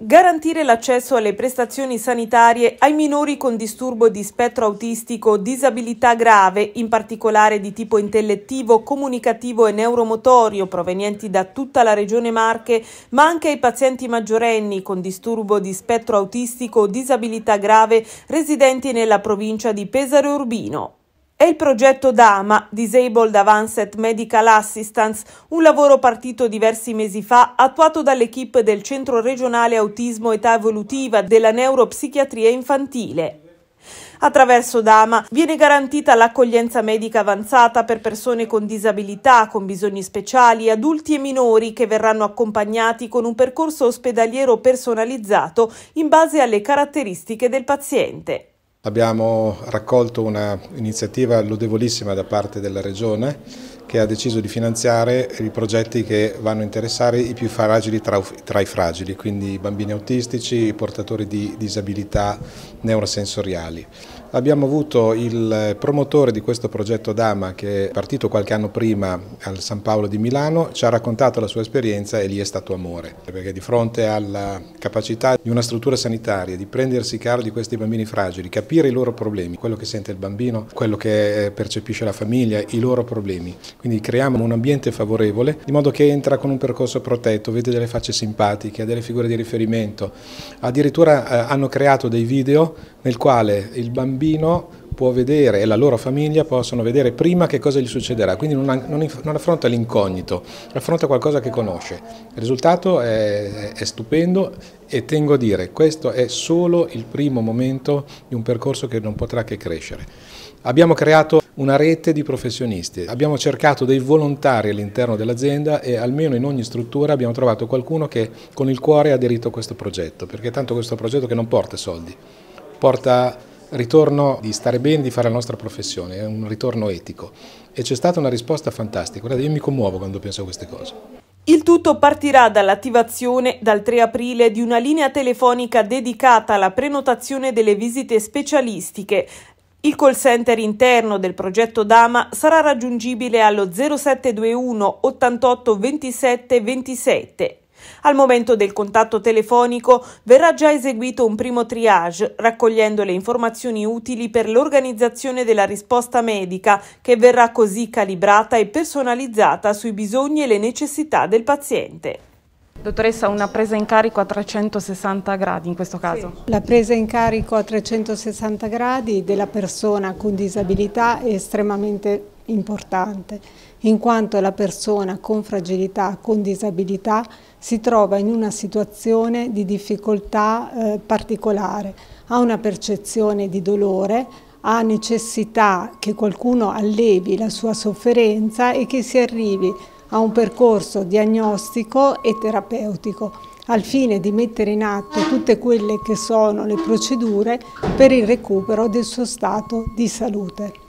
Garantire l'accesso alle prestazioni sanitarie ai minori con disturbo di spettro autistico disabilità grave, in particolare di tipo intellettivo, comunicativo e neuromotorio, provenienti da tutta la regione Marche, ma anche ai pazienti maggiorenni con disturbo di spettro autistico o disabilità grave residenti nella provincia di Pesaro Urbino. È il progetto DAMA, Disabled Advanced Medical Assistance, un lavoro partito diversi mesi fa, attuato dall'equipe del Centro regionale Autismo Età Evolutiva della Neuropsichiatria Infantile. Attraverso Dama viene garantita l'accoglienza medica avanzata per persone con disabilità, con bisogni speciali, adulti e minori che verranno accompagnati con un percorso ospedaliero personalizzato in base alle caratteristiche del paziente. Abbiamo raccolto un'iniziativa lodevolissima da parte della Regione che ha deciso di finanziare i progetti che vanno a interessare i più fragili tra, tra i fragili, quindi i bambini autistici, i portatori di disabilità neurosensoriali. Abbiamo avuto il promotore di questo progetto Dama che è partito qualche anno prima al San Paolo di Milano, ci ha raccontato la sua esperienza e lì è stato amore, perché di fronte alla capacità di una struttura sanitaria di prendersi caro di questi bambini fragili, capire i loro problemi, quello che sente il bambino, quello che percepisce la famiglia, i loro problemi. Quindi creiamo un ambiente favorevole, di modo che entra con un percorso protetto, vede delle facce simpatiche, ha delle figure di riferimento. Addirittura eh, hanno creato dei video nel quale il bambino bambino può vedere e la loro famiglia possono vedere prima che cosa gli succederà, quindi non, non, non affronta l'incognito, affronta qualcosa che conosce. Il risultato è, è stupendo e tengo a dire, questo è solo il primo momento di un percorso che non potrà che crescere. Abbiamo creato una rete di professionisti, abbiamo cercato dei volontari all'interno dell'azienda e almeno in ogni struttura abbiamo trovato qualcuno che con il cuore ha aderito a questo progetto, perché tanto questo progetto che non porta soldi, porta ritorno di stare bene, di fare la nostra professione, è un ritorno etico. E c'è stata una risposta fantastica, guardate io mi commuovo quando penso a queste cose. Il tutto partirà dall'attivazione dal 3 aprile di una linea telefonica dedicata alla prenotazione delle visite specialistiche. Il call center interno del progetto Dama sarà raggiungibile allo 0721 88 27 27. Al momento del contatto telefonico verrà già eseguito un primo triage, raccogliendo le informazioni utili per l'organizzazione della risposta medica, che verrà così calibrata e personalizzata sui bisogni e le necessità del paziente. Dottoressa, una presa in carico a 360 gradi in questo caso? Sì. La presa in carico a 360 gradi della persona con disabilità è estremamente importante, in quanto la persona con fragilità, con disabilità, si trova in una situazione di difficoltà eh, particolare, ha una percezione di dolore, ha necessità che qualcuno allevi la sua sofferenza e che si arrivi a un percorso diagnostico e terapeutico al fine di mettere in atto tutte quelle che sono le procedure per il recupero del suo stato di salute.